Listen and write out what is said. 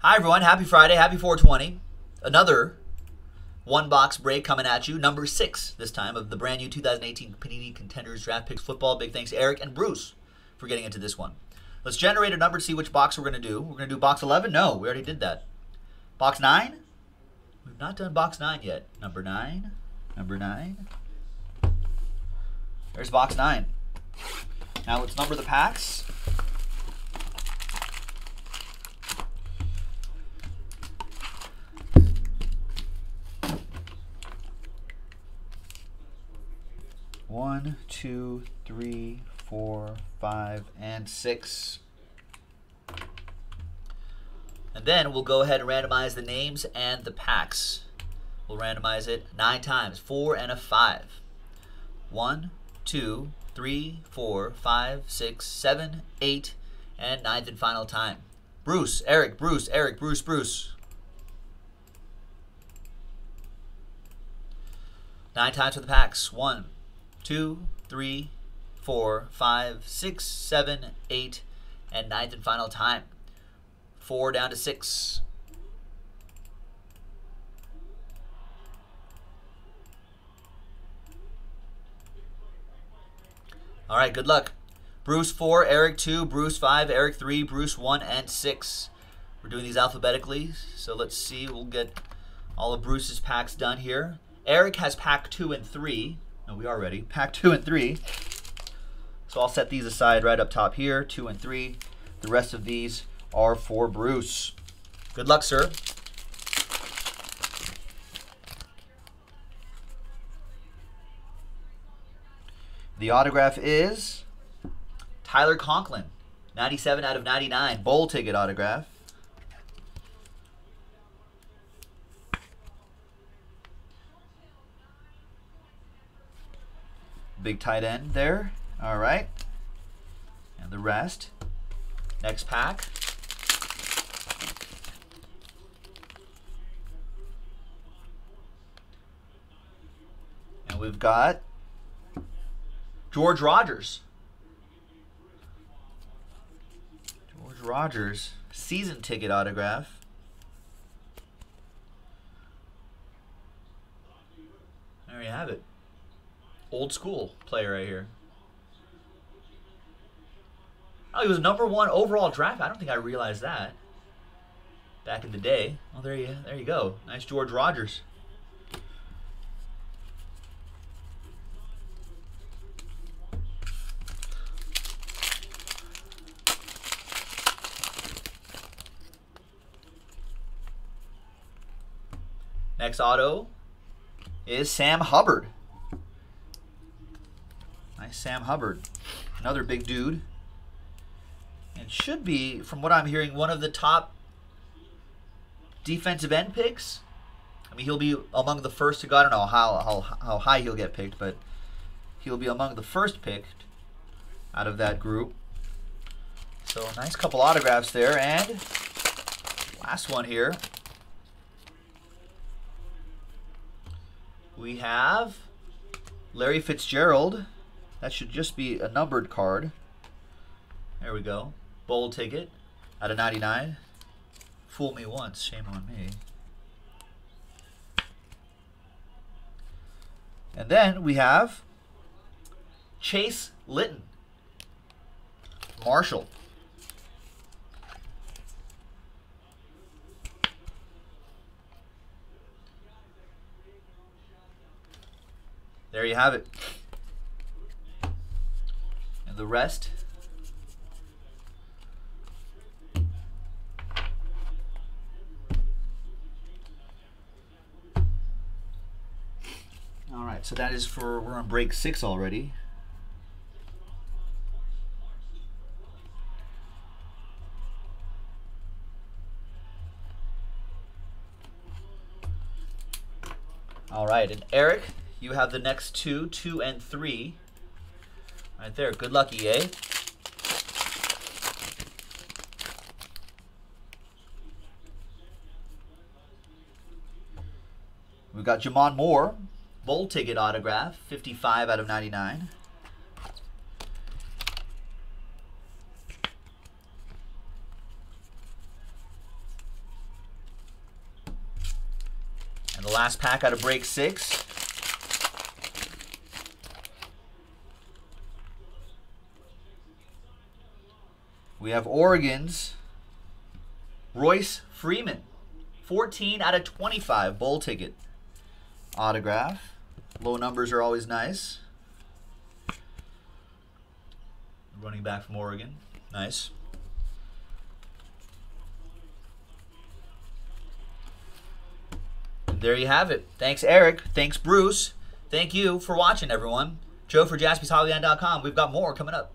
Hi, everyone. Happy Friday. Happy 420. Another one box break coming at you. Number six this time of the brand new 2018 Panini Contenders Draft Picks Football. Big thanks Eric and Bruce for getting into this one. Let's generate a number to see which box we're going to do. We're going to do box 11? No, we already did that. Box 9? We've not done box 9 yet. Number 9. Number 9. There's box 9. Now let's number the packs. One, two, three, four, five, and six. And then we'll go ahead and randomize the names and the packs. We'll randomize it nine times, four and a five. One, two, three, four, five, six, seven, eight, and ninth and final time. Bruce, Eric, Bruce, Eric, Bruce, Bruce. Nine times for the packs. One, two, three, four, five, six, seven, eight, and ninth and final time. Four down to six. All right, good luck. Bruce 4, Eric 2, Bruce 5, Eric 3, Bruce 1, and 6. We're doing these alphabetically, so let's see. We'll get all of Bruce's packs done here. Eric has pack 2 and 3. No, we are ready. Pack 2 and 3. So I'll set these aside right up top here, 2 and 3. The rest of these are for Bruce. Good luck, sir. The autograph is Tyler Conklin, 97 out of 99, bowl ticket autograph. Big tight end there. All right. And the rest. Next pack. And we've got George Rogers. George Rogers, season ticket autograph. There you have it. Old school player right here. Oh, he was number one overall draft. I don't think I realized that back in the day. Oh, there you, there you go. Nice George Rogers. Next auto is Sam Hubbard. Sam Hubbard. Another big dude. And should be, from what I'm hearing, one of the top defensive end picks. I mean, he'll be among the first to go. I don't know how, how, how high he'll get picked, but he'll be among the first picked out of that group. So, nice couple autographs there. And last one here. We have Larry Fitzgerald. That should just be a numbered card. There we go. Bowl ticket out of 99. Fool me once, shame on me. And then we have Chase Litton. Marshall. There you have it. The rest All right, so that is for, we're on break six already. All right, and Eric, you have the next two, two and three. Right there. Good luck, EA. We've got J'Mon Moore, bowl ticket autograph, 55 out of 99. And the last pack out of break six, We have Oregon's Royce Freeman. 14 out of 25 bowl ticket autograph. Low numbers are always nice. Running back from Oregon. Nice. there you have it. Thanks, Eric. Thanks, Bruce. Thank you for watching, everyone. Joe for jaspyshobbyland.com. We've got more coming up.